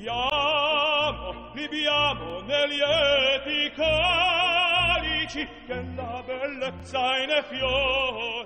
Libiamo, libiamo nei lieti calici che la bellezza è ne fiori.